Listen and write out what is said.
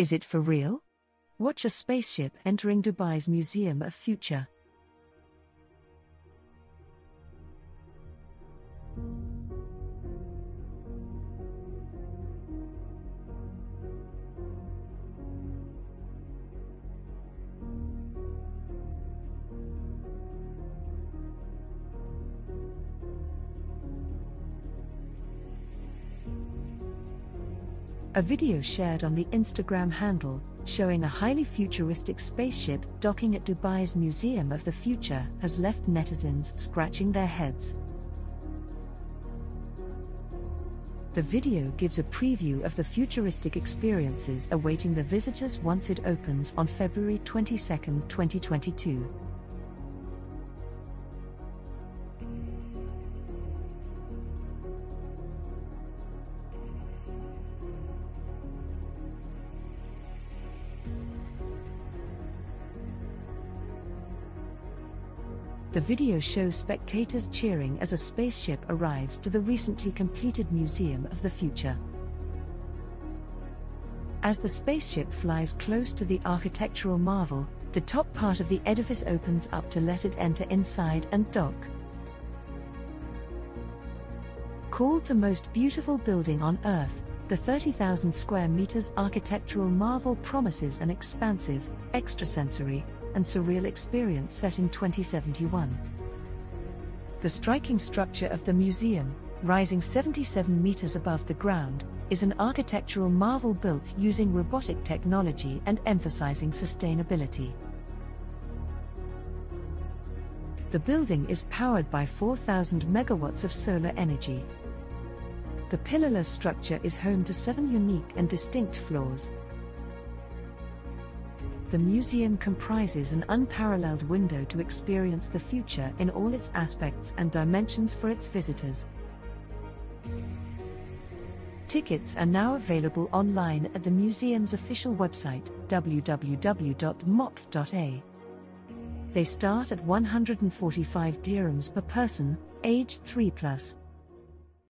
Is it for real? Watch a spaceship entering Dubai's Museum of Future. A video shared on the Instagram handle, showing a highly futuristic spaceship docking at Dubai's Museum of the Future, has left netizens scratching their heads. The video gives a preview of the futuristic experiences awaiting the visitors once it opens on February 22, 2022. The video shows spectators cheering as a spaceship arrives to the recently completed Museum of the Future. As the spaceship flies close to the architectural marvel, the top part of the edifice opens up to let it enter inside and dock. Called the most beautiful building on Earth, the 30,000 square meters architectural marvel promises an expansive, extrasensory, and surreal experience set in 2071. The striking structure of the museum, rising 77 meters above the ground, is an architectural marvel built using robotic technology and emphasizing sustainability. The building is powered by 4,000 megawatts of solar energy. The pillarless structure is home to seven unique and distinct floors, the museum comprises an unparalleled window to experience the future in all its aspects and dimensions for its visitors. Tickets are now available online at the museum's official website, www.motf.a. They start at 145 dirhams per person, aged 3 plus.